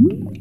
you